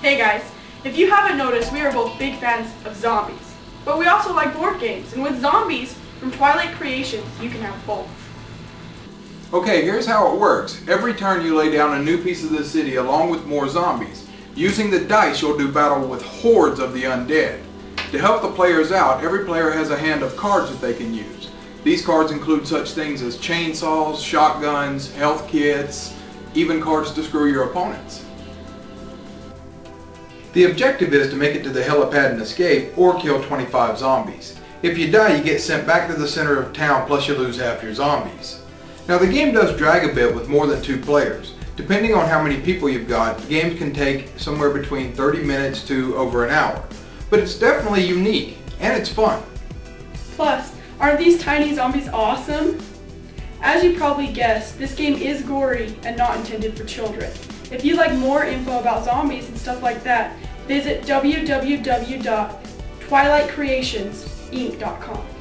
Hey guys, if you haven't noticed, we are both big fans of zombies. But we also like board games, and with zombies from Twilight Creations, you can have both. Okay, here's how it works. Every turn you lay down a new piece of the city along with more zombies. Using the dice, you'll do battle with hordes of the undead. To help the players out, every player has a hand of cards that they can use. These cards include such things as chainsaws, shotguns, health kits, even cards to screw your opponents. The objective is to make it to the helipad and escape, or kill 25 zombies. If you die, you get sent back to the center of town, plus you lose half your zombies. Now the game does drag a bit with more than two players. Depending on how many people you've got, the games can take somewhere between 30 minutes to over an hour. But it's definitely unique, and it's fun. Plus, aren't these tiny zombies awesome? As you probably guessed, this game is gory and not intended for children. If you'd like more info about zombies and stuff like that, visit www.twilightcreationsinc.com.